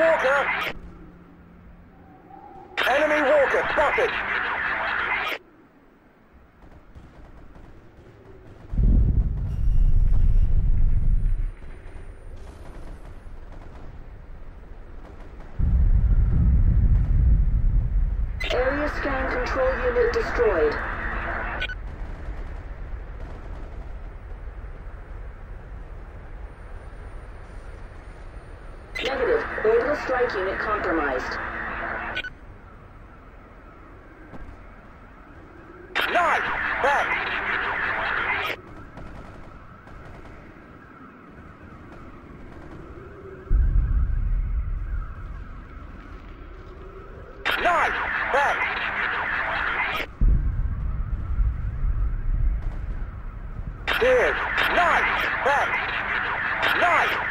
Walker! Enemy Walker spotted! Area scan control unit destroyed. Negative. Orbital strike unit compromised. Thanks! Cheers! Nice! Thanks! Nice!